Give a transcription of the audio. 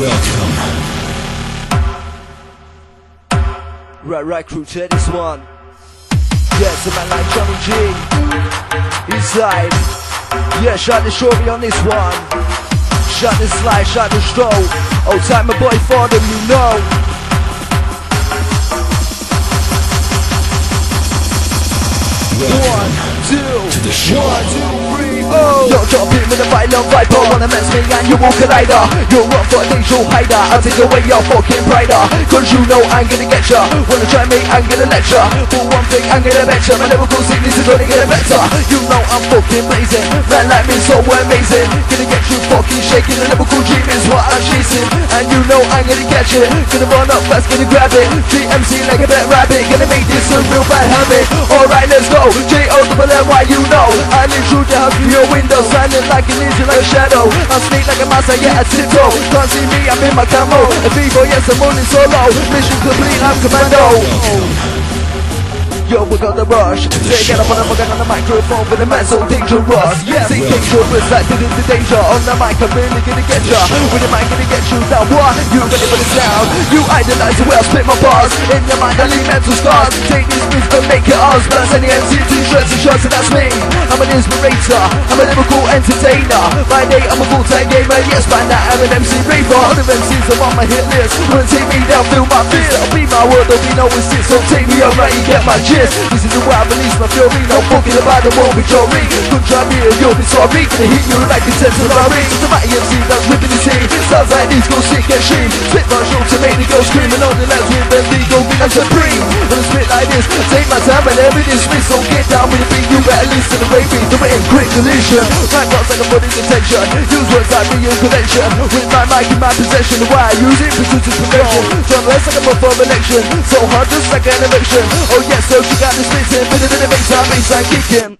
Welcome. Right, right, crew, to this one. Yeah, a man like Jonny G. Inside. Yeah, shot the Shawry on this one. Shot the slide, shot the stroke. Old time my boy for them, you know. One, two, the show. one, two, three, oh. Violent viper. Wanna mess me and you will collider. You're up for a danger hider. I'll take away your fucking prider. Cause you know I'm gonna get ya. Wanna try me, I'm gonna let ya. For one thing, I'm gonna bet ya. My lyrical sickness is gonna get better. You know I'm fucking blazing. Man like me so amazing. Gonna get you fucking shaking. The lyrical dream is what I'm chasing. And you know I'm gonna catch it. Gonna run up fast, gonna grab it. GMC like a pet rabbit. Gonna make this a real bad habit. Alright, let's go. J-O-double-N-Y, you know. I intrude house through your window. Standing like an ninja, like a shadow. I sneak like a mouse, I get a tiptoe. Can't see me, I'm in my camo. A fever, yes, I'm only solo. Mission complete, I'm commando. Yo, we got the rush. They get up on the mic on the microphone with a man so dangerous. Yeah, say dangerous like the, the danger on the mic. I'm really gonna get ya. With the mic, gonna get you down. What? You ready for the sound? You idolize the way I spit my bars. In your mind, I leave mental scars. Take these risks and make it ours. Blast any MC t-shirts and shots, and that's me. I'm an inspirator. I'm a lyrical entertainer. By day, I'm a full-time gamer. Yes, by now, I'm an MC raver. Other MCs are on my hit list. Wanna take me down, feel my fist. I'll be my word, there'll be no assist. So take me alright, you get my gist. This is the way I release my fury. No fucking about the war with your ring. Good try me or you'll be sorry. Gonna hit you like a temporary. The mighty MC that's ripping the team. Sounds like these go sick and stream. Spit my show to make the girls. And all the lads with them legal be like supreme. My time and. So get down with beat. You better listen to beat. The way in quick collision. Right rocks like a body's attention. Use words like me in connection. With my mic in my possession. Why I use it? Produces perfection. Drum less like a perform election. So hard just like an erection. Oh yes, so she got this the spitting. Bit of the bass, bass, kicking.